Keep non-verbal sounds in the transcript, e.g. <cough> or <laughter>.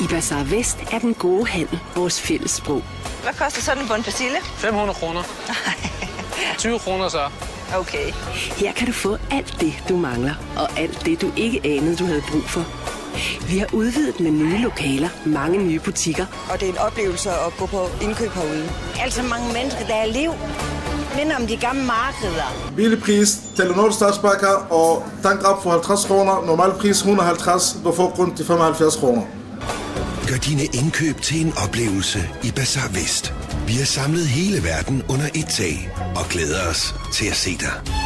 I Bazaar Vest er den gode handel vores fælles sprog. Hvad koster sådan en bund persille? 500 kroner. <laughs> 20 kroner så. Okay. Her kan du få alt det, du mangler, og alt det, du ikke anede, du havde brug for. Vi har udvidet med nye lokaler, mange nye butikker, Og det er en oplevelse at gå på indkøb herude. Altså mange mennesker, der er liv. Minder om de gamle markeder. Billig pris, Telenor Statsbakker og tankrap for 50 kroner. Normal pris 150, du får kun til 75 kroner. Gør dine indkøb til en oplevelse i Bazar Vest. Vi har samlet hele verden under et tag og glæder os til at se dig.